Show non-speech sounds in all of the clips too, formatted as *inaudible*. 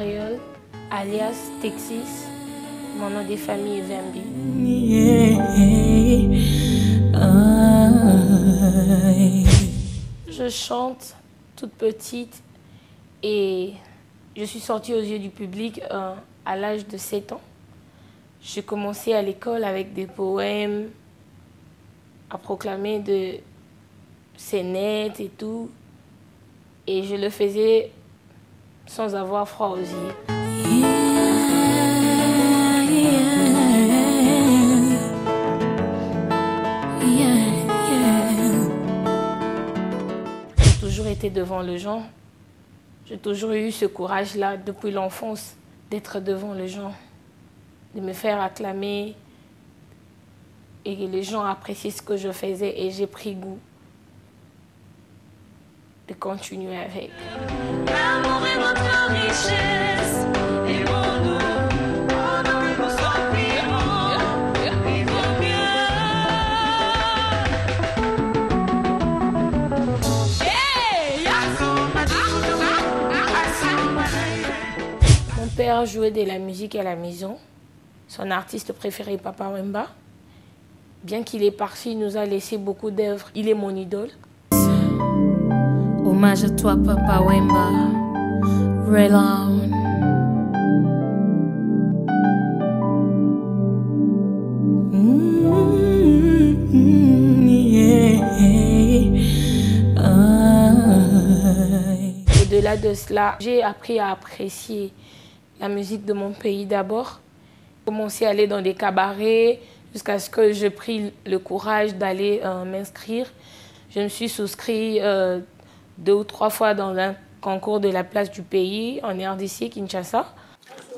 Auréole, alias Texas. Mon nom de famille est Vambi. Je chante toute petite et je suis sortie aux yeux du public euh, à l'âge de 7 ans. J'ai commencé à l'école avec des poèmes, à proclamer de scénettes et tout. Et je le faisais sans avoir froid aux yeux. J'ai toujours été devant les gens. J'ai toujours eu ce courage-là depuis l'enfance d'être devant les gens, de me faire acclamer et les gens apprécient ce que je faisais et j'ai pris goût de continuer avec. L'amour est notre richesse. Mon père jouait de la musique à la maison. Son artiste préféré Papa Wemba. Bien qu'il est parti, il nous a laissé beaucoup d'œuvres. Il est mon idole. Hommage à toi, Papa Wemba. Relon. Au-delà de cela, j'ai appris à apprécier la musique de mon pays d'abord. J'ai commencé à aller dans des cabarets jusqu'à ce que je pris le courage d'aller euh, m'inscrire. Je me suis souscrit euh, deux ou trois fois dans un concours de la place du pays en RDC, Kinshasa.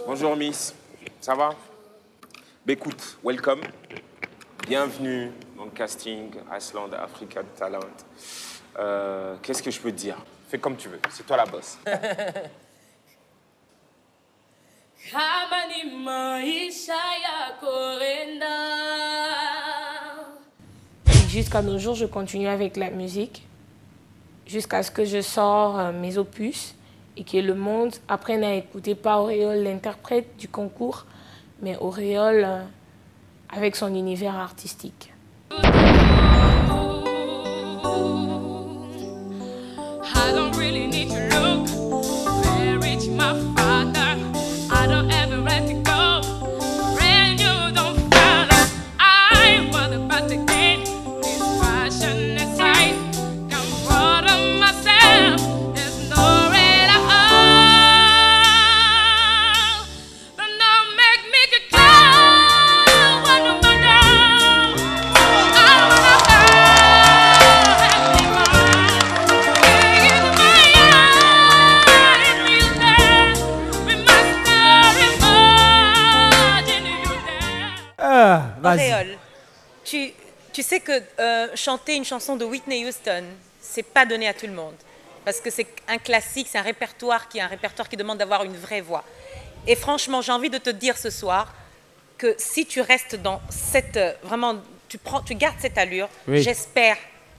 Bonjour Miss, ça va? Bah, Écoute, welcome. Bienvenue dans le casting Iceland Africa Talent. Euh, Qu'est-ce que je peux te dire? Fais comme tu veux, c'est toi la boss. *laughs* Kama ni maisha yako enda. Jusqu'à nos jours, je continue avec la musique, jusqu'à ce que je sors euh, mes opus et que le monde apprenne à écouter pas Auréole, l'interprète du concours, mais Auréole euh, avec son univers artistique. Auréole, tu, tu sais que euh, chanter une chanson de Whitney Houston, c'est pas donné à tout le monde. Parce que c'est un classique, c'est un répertoire qui est un répertoire qui demande d'avoir une vraie voix. Et franchement, j'ai envie de te dire ce soir que si tu restes dans cette. euh, Vraiment, tu, prends, tu gardes cette allure, Oui. j'espère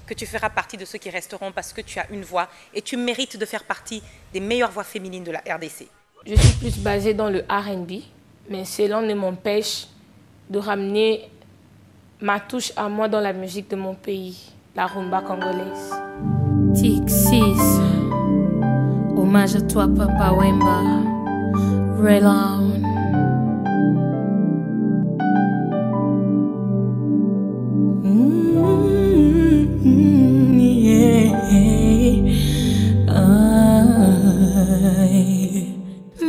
que tu feras partie de ceux qui resteront parce que tu as une voix et tu mérites de faire partie des meilleures voix féminines de la RDC. Je suis plus basée dans le RB, mais cela ne m'empêche de ramener ma touche à moi dans la musique de mon pays, la rumba congolaise. 6. Hommage à toi, Papa Wemba. Relon.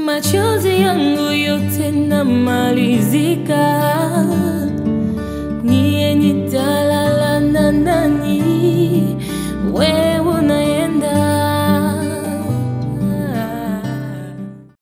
Machozi yangu yote When